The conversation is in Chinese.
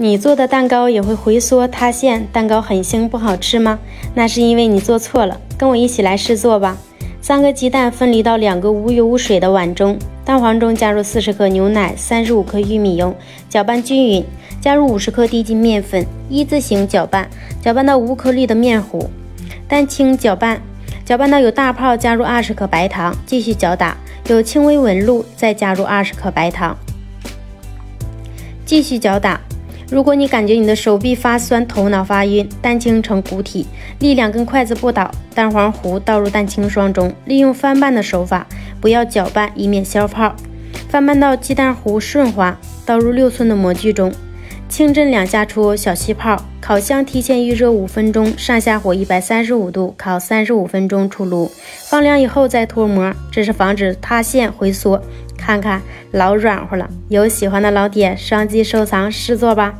你做的蛋糕也会回缩塌陷，蛋糕很腥不好吃吗？那是因为你做错了。跟我一起来试做吧。三个鸡蛋分离到两个无油无水的碗中，蛋黄中加入四十克牛奶、三十五克玉米油，搅拌均匀。加入五十克低筋面粉，一字形搅拌，搅拌到无颗粒的面糊。蛋清搅拌，搅拌到有大泡，加入二十克白糖，继续搅打，有轻微纹路，再加入二十克白糖，继续搅打。如果你感觉你的手臂发酸、头脑发晕，蛋清呈固体，力量跟筷子不倒，蛋黄糊倒入蛋清霜中，利用翻拌的手法，不要搅拌，以免消泡。翻拌到鸡蛋糊顺滑，倒入六寸的模具中，轻震两下出小气泡。烤箱提前预热五分钟，上下火一百三十五度，烤三十五分钟出炉。放凉以后再脱模，这是防止塌陷回缩。看看老软和了，有喜欢的老铁，双击收藏试做吧。